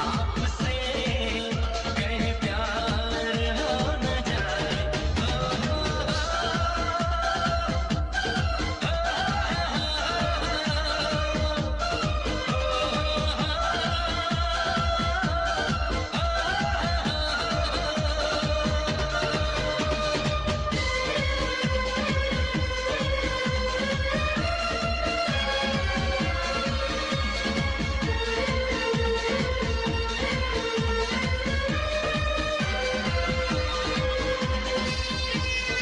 आप